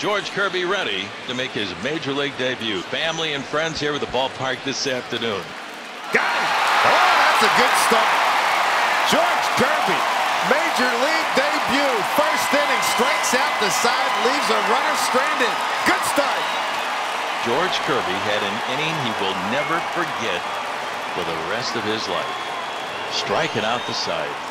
George Kirby ready to make his major league debut. Family and friends here at the ballpark this afternoon. Got it. Oh, that's a good start. George Kirby, major league debut. First inning, strikes out the side, leaves a runner stranded. Good start. George Kirby had an inning he will never forget for the rest of his life. Striking out the side.